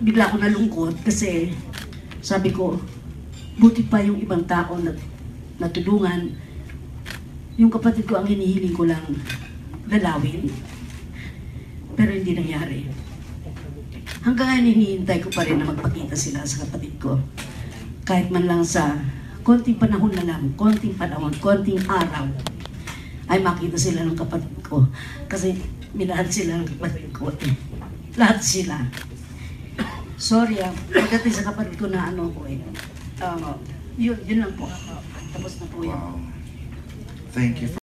Bigla ako nalungkot kasi sabi ko, buti pa yung ibang tao na natulungan. Yung kapatid ko ang hinihiling ko lang lalawin. Pero hindi nangyari. Hanggang ngayon hinihintay ko pa rin na magpakita sila sa kapatid ko. Kahit man lang sa konting panahon na lang, konting panahon, konting araw, ay makita sila ng kapatid ko. Kasi minahal sila ng kapatid ko. Lahat sila. Sorry ah, pagdating sa kapatid ko na ano ko eh. Uh, yun, yun lang po. Tapos na po yun. Wow. Thank you.